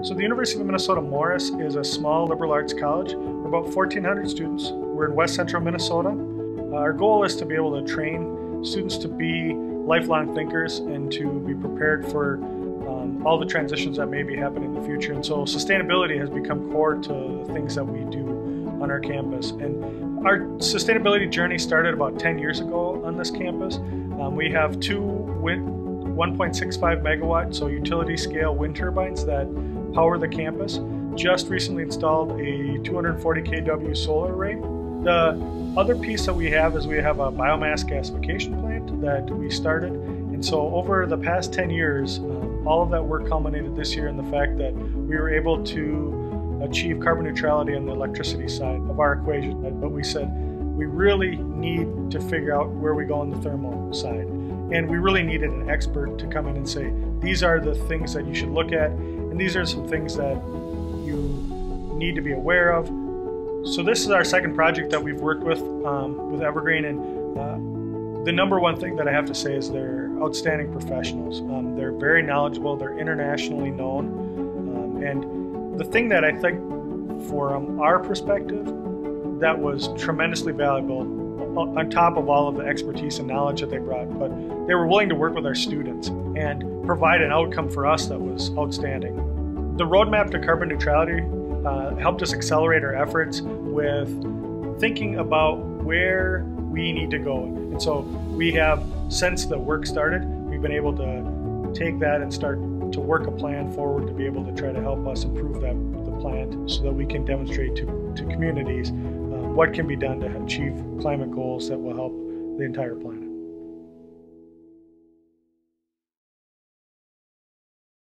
So the University of Minnesota Morris is a small liberal arts college. We're about 1,400 students. We're in west central Minnesota. Uh, our goal is to be able to train students to be lifelong thinkers and to be prepared for um, all the transitions that may be happening in the future. And so sustainability has become core to the things that we do on our campus. And our sustainability journey started about 10 years ago on this campus. Um, we have two 1.65 megawatt, so utility scale wind turbines that power the campus. Just recently installed a 240 kW solar array. The other piece that we have is we have a biomass gasification plant that we started. And so over the past 10 years, um, all of that work culminated this year in the fact that we were able to achieve carbon neutrality on the electricity side of our equation. But we said we really need to figure out where we go on the thermal side. And we really needed an expert to come in and say, these are the things that you should look at, and these are some things that you need to be aware of. So this is our second project that we've worked with um, with Evergreen, and uh, the number one thing that I have to say is they're outstanding professionals. Um, they're very knowledgeable. They're internationally known, um, and the thing that I think, from our perspective, that was tremendously valuable on top of all of the expertise and knowledge that they brought, but they were willing to work with our students and provide an outcome for us that was outstanding. The roadmap to carbon neutrality uh, helped us accelerate our efforts with thinking about where we need to go. And so we have, since the work started, we've been able to take that and start to work a plan forward to be able to try to help us improve that the plant so that we can demonstrate to, to communities what can be done to achieve climate goals that will help the entire planet.